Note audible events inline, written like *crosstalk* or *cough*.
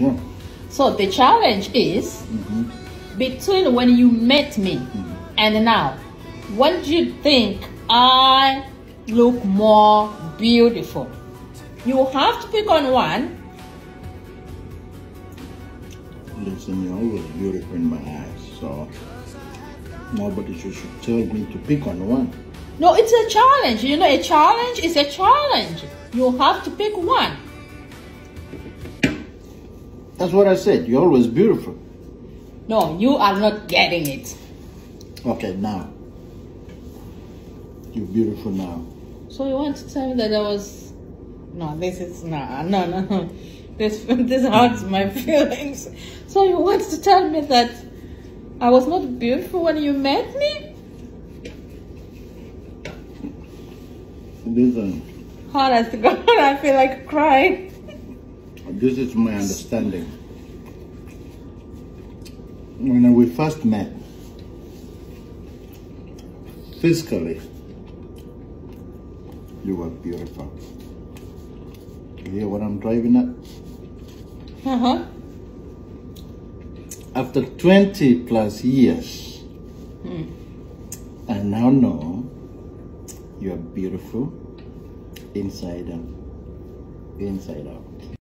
Yeah. So the challenge is mm-hmm. between when you met me mm-hmm. and now, when do you think I look more beautiful? You have to pick on one. Listen, you're always beautiful in my eyes, so nobody should, should tell me to pick on one. No, it's a challenge. You know, a challenge is a challenge. You have to pick one. That's what I said. You're always beautiful. No, you are not getting it. Okay, now. You're beautiful now. So you want to tell me that I was? No, this is no, no, no. This *laughs* this hurts my feelings. So you want to tell me that I was not beautiful when you met me? Listen, Honest God, *laughs* I feel like crying. This is my understanding. When we first met, physically, you were beautiful. You hear what I'm driving at? Uh huh. After 20 plus years, I now know you are beautiful inside and inside out.